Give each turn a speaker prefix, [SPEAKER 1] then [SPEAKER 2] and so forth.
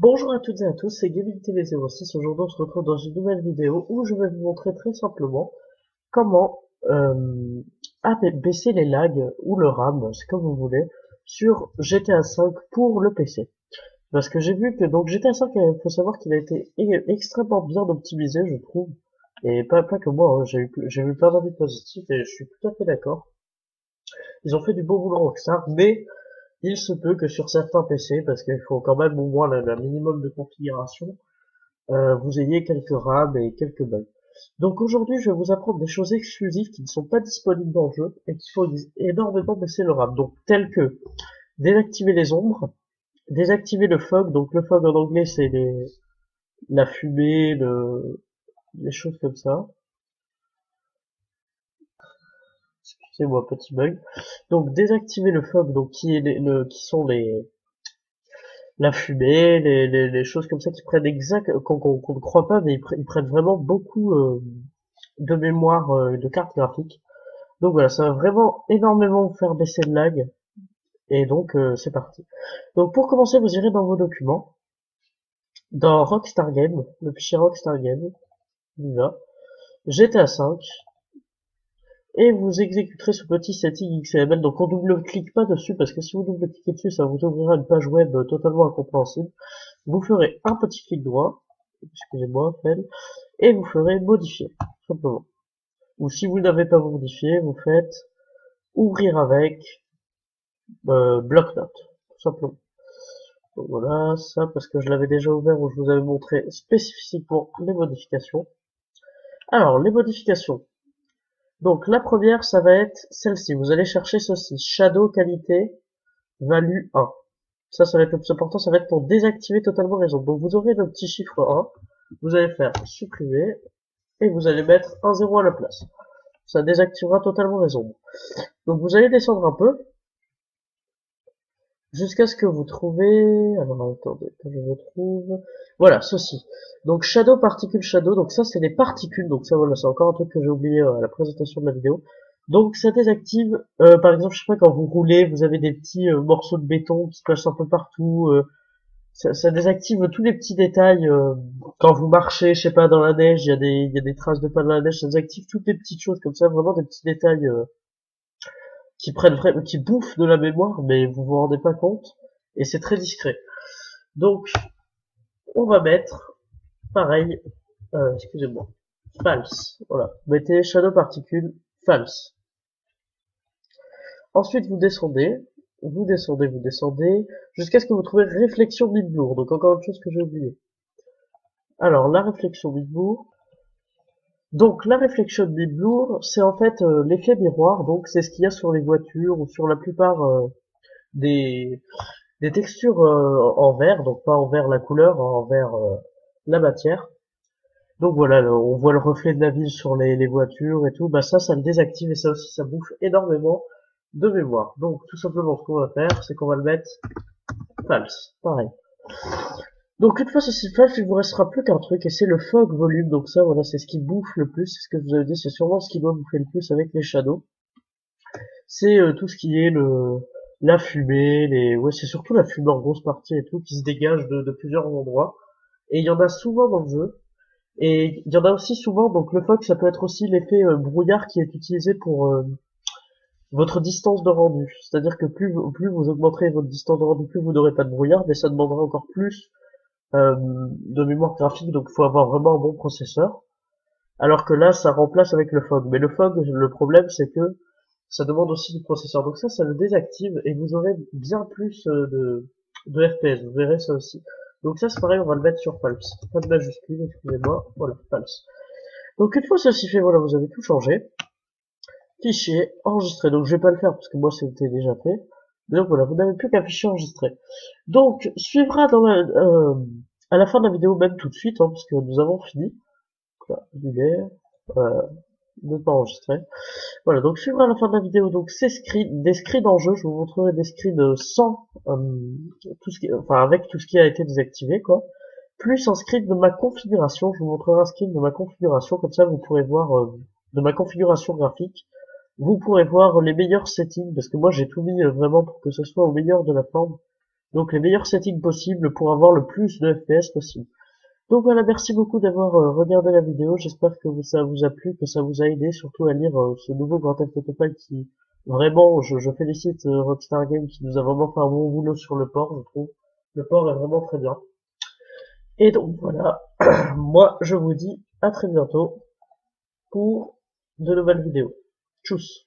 [SPEAKER 1] Bonjour à toutes et à tous, c'est Gaming TV 06. Aujourd'hui, on se retrouve dans une nouvelle vidéo où je vais vous montrer très simplement comment euh, baisser les lags ou le RAM, c'est comme vous voulez, sur GTA 5 pour le PC. Parce que j'ai vu que donc GTA 5, il faut savoir qu'il a été extrêmement bien optimisé, je trouve. Et pas, pas que moi, hein. j'ai eu, j'ai vu plein d'avis positifs et je suis tout à fait d'accord. Ils ont fait du beau boulot Rockstar, mais il se peut que sur certains PC, parce qu'il faut quand même au moins le, minimum de configuration, euh, vous ayez quelques RAM et quelques bugs. Donc aujourd'hui, je vais vous apprendre des choses exclusives qui ne sont pas disponibles dans le jeu et qui font énormément baisser le RAM. Donc telles que désactiver les ombres, désactiver le fog. Donc le fog en anglais, c'est la fumée, le, les choses comme ça. C'est moi petit bug. Donc désactiver le fog, donc qui est le, qui sont les la fumée, les, les, choses comme ça qui prennent exact qu'on ne croit pas, mais ils, prennent vraiment beaucoup euh, de mémoire euh, de carte graphique. Donc voilà, ça va vraiment énormément vous faire baisser le lag. Et donc euh, c'est parti. Donc pour commencer, vous irez dans vos documents, dans Rockstar Game, le fichier Rockstar Game, là, GTA 5, et vous exécuterez ce petit setting XML. Donc on double-clique pas dessus parce que si vous double-cliquez dessus, ça vous ouvrira une page web totalement incompréhensible. Vous ferez un petit clic droit, excusez-moi, et vous ferez modifier, simplement. Ou si vous n'avez pas modifié, vous faites ouvrir avec euh, bloc-notes, tout simplement. Voilà, ça parce que je l'avais déjà ouvert où je vous avais montré spécifiquement les modifications. Alors, les modifications, donc la première, ça va être celle-ci. Vous allez chercher ceci. Shadow qualité value 1. Ça, ça va être le plus important. Ça va être pour désactiver totalement ombres. Donc vous aurez le petit chiffre 1. Vous allez faire supprimer. Et vous allez mettre un 0 à la place. Ça désactivera totalement les ombres. Donc vous allez descendre un peu jusqu'à ce que vous trouvez, alors attendez, que je retrouve, voilà, ceci. Donc shadow, particule, shadow, donc ça c'est les particules, donc ça voilà, c'est encore un truc que j'ai oublié euh, à la présentation de la vidéo. Donc ça désactive, euh, par exemple, je sais pas, quand vous roulez, vous avez des petits euh, morceaux de béton qui se passent un peu partout, ça, désactive tous les petits détails, quand vous marchez, je sais pas, dans la neige, il y, a des, il y a des traces de pas dans la neige, ça désactive toutes les petites choses comme ça, vraiment des petits détails qui prennent vraiment, qui bouffent de la mémoire, mais vous vous rendez pas compte, et c'est très discret. Donc, on va mettre, pareil, euh, excusez-moi, false, voilà, mettez shadow particule false. Ensuite, vous descendez, vous descendez, vous descendez, jusqu'à ce que vous trouvez réflexion mid-bourg, donc encore une chose que j'ai oublié. Alors, la réflexion mid-bourg, donc la réflexion des blur, c'est en fait euh, l'effet miroir, donc c'est ce qu'il y a sur les voitures ou sur la plupart euh, des, des textures euh, en vert, donc pas en vert la couleur, en vert la matière. Donc voilà, on voit le reflet de la ville sur les, les, voitures et tout, bah ça, ça le désactive et ça aussi, ça bouffe énormément de mémoire. Donc tout simplement, ce qu'on va faire, c'est qu'on va le mettre false, pareil. Donc une fois ceci fait, il vous restera plus qu'un truc, et c'est le fog volume. Donc ça, voilà, c'est ce qui bouffe le plus. C'est ce que je vous avais dit, c'est sûrement ce qui doit bouffer le plus avec les shadows. C'est euh, tout ce qui est le la fumée, les ouais, c'est surtout la fumée en grosse partie et tout qui se dégage de, plusieurs endroits. Et il y en a souvent dans le jeu. Et il y en a aussi souvent, donc le fog, ça peut être aussi l'effet euh, brouillard qui est utilisé pour euh, votre distance de rendu. C'est-à-dire que plus, plus vous augmenterez votre distance de rendu, plus vous n'aurez pas de brouillard, mais ça demandera encore plus euh, de mémoire graphique, donc il faut avoir vraiment un bon processeur. Alors que là, ça remplace avec le fog. Mais le fog, le problème, c'est que ça demande aussi du processeur. Donc ça, ça le désactive et vous aurez bien plus euh, de, de FPS. Vous verrez ça aussi. Donc ça, c'est pareil, on va le mettre sur false. Pas de majuscule, excusez-moi. Voilà, false. Donc une fois ceci fait, voilà, vous avez tout changé. Fichier, enregistré. Donc je vais pas le faire parce que moi, c'était déjà fait. Donc voilà, vous n'avez plus qu'un fichier enregistré. Donc, suivra dans la, euh, à la fin de la vidéo, même tout de suite, hein, parce que nous avons fini. Voilà, euh, ne pas enregistrer. Voilà, donc suivra à la fin de la vidéo donc ces screens, des screens en jeu, je vous montrerai des screens sans euh, tout ce qui, enfin avec tout ce qui a été désactivé quoi. Plus un screen de ma configuration, je vous montrerai un screen de ma configuration, comme ça vous pourrez voir euh, de ma configuration graphique vous pourrez voir les meilleurs settings, parce que moi j'ai tout mis euh, vraiment pour que ce soit au meilleur de la forme. Donc les meilleurs settings possibles pour avoir le plus de FPS possible. Donc voilà, merci beaucoup d'avoir euh, regardé la vidéo. J'espère que ça vous a plu, que ça vous a aidé, surtout à lire euh, ce nouveau Grand Theft Auto qui, vraiment, je, je félicite Rockstar Games qui nous a vraiment fait un bon boulot sur le port, je trouve. Le port est vraiment très bien. Et donc voilà, moi je vous dis à très bientôt pour de nouvelles vidéos. Tschüss.